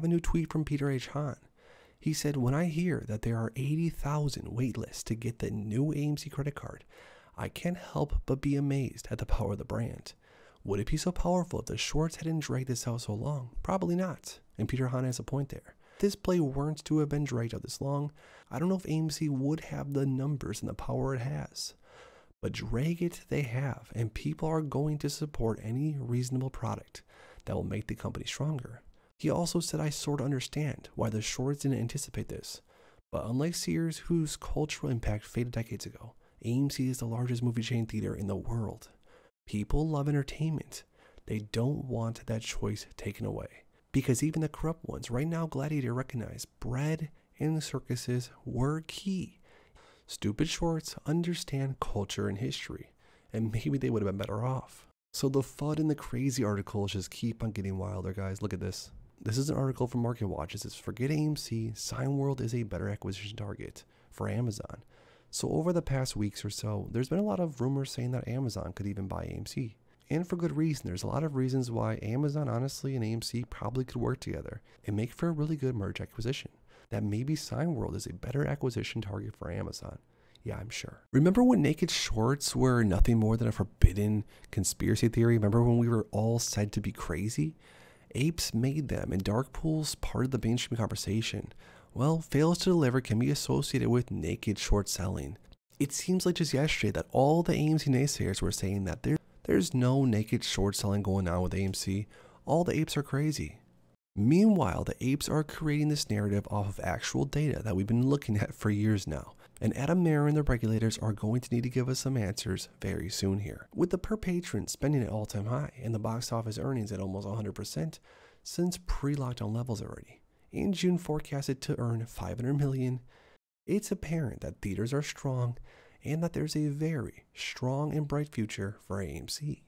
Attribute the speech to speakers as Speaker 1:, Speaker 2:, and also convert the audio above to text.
Speaker 1: have a new tweet from Peter H. Han. He said, When I hear that there are 80,000 waitlists to get the new AMC credit card, I can't help but be amazed at the power of the brand. Would it be so powerful if the shorts hadn't dragged this out so long? Probably not. And Peter Hahn has a point there. If this play weren't to have been dragged out this long, I don't know if AMC would have the numbers and the power it has. But drag it they have, and people are going to support any reasonable product that will make the company stronger. He also said I sort of understand why the shorts didn't anticipate this. But unlike Sears, whose cultural impact faded decades ago, AMC is the largest movie chain theater in the world. People love entertainment. They don't want that choice taken away. Because even the corrupt ones, right now Gladiator recognized bread and circuses were key. Stupid shorts understand culture and history, and maybe they would have been better off. So the FUD and the crazy articles just keep on getting wilder, guys. Look at this. This is an article from Market Watch. It says, Forget AMC, Cineworld is a better acquisition target for Amazon. So over the past weeks or so, there's been a lot of rumors saying that Amazon could even buy AMC. And for good reason. There's a lot of reasons why Amazon, honestly, and AMC probably could work together and make for a really good merge acquisition. That maybe Cineworld is a better acquisition target for Amazon. Yeah, I'm sure. Remember when naked shorts were nothing more than a forbidden conspiracy theory? Remember when we were all said to be crazy? Apes made them, and dark pools part of the mainstream conversation. Well, fails to deliver can be associated with naked short selling. It seems like just yesterday that all the AMC naysayers were saying that there, there's no naked short selling going on with AMC. All the apes are crazy. Meanwhile, the apes are creating this narrative off of actual data that we've been looking at for years now. And Adam Mayer and the regulators are going to need to give us some answers very soon here. With the per patron spending at all time high and the box office earnings at almost 100% since pre lockdown levels already, and June forecasted to earn 500 million, it's apparent that theaters are strong and that there's a very strong and bright future for AMC.